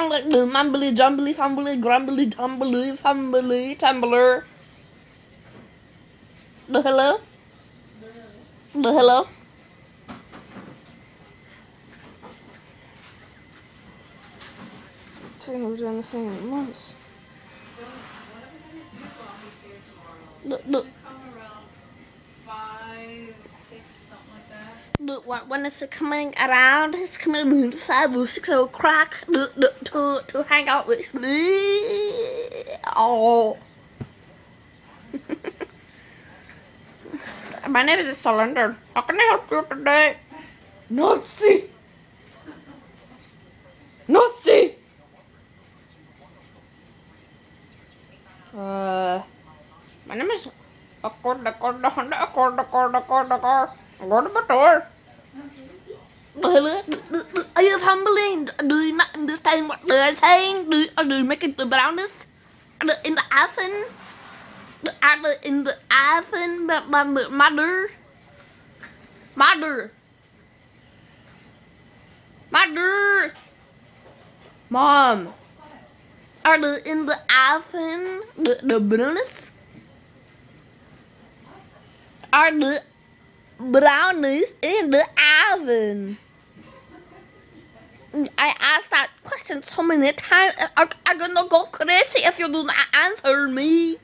sound like the mumbly jumbly fumbly grumbly tumbly fumbly tumbler. The hello? The hello? Saying we're doing the same at once. The, the, the, when it's coming around, it's coming around five or six o'clock to, to hang out with me. Oh. My name is Cylinder. How can I help you today? Nazi! Nazi! Uh, my name is Accord, Accord, Accord, Accord, Accord, Accord, Accord. Door. Are you fumbling? Do you not understand what they're saying? Do you, are making the brownies? Are they in the oven? Are they in the oven? Mother? Mother? Mother? Mom? Are they in the oven? The, the? Are the brownies in the I asked that question so many times. I'm gonna go crazy if you do not answer me.